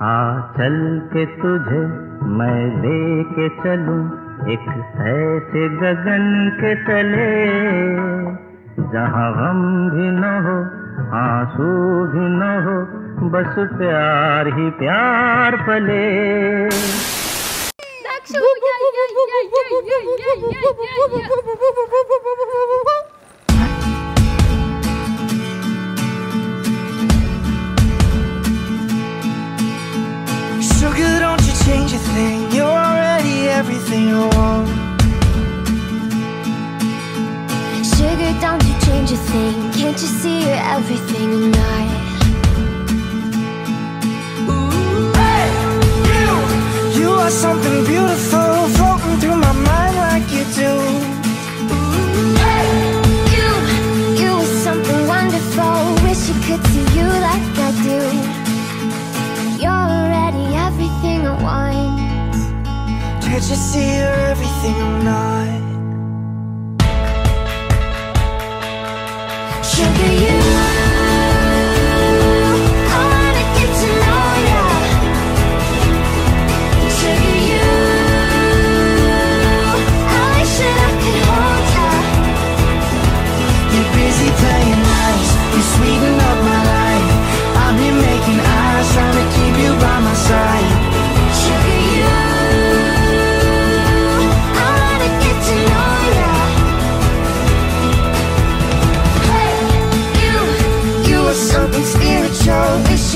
हाँ चल के तुझे मैं लेके चलूँ एक ऐसे गगन के तले जहाँ गम भी न हो आँसू भी न हो बस प्यार ही प्यार पले change a thing. You're already everything I want. Sugar, don't you change a thing. Can't you see you're everything Can't you see you're everything I'm not? Sugar, you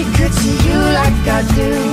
she could see you like I do.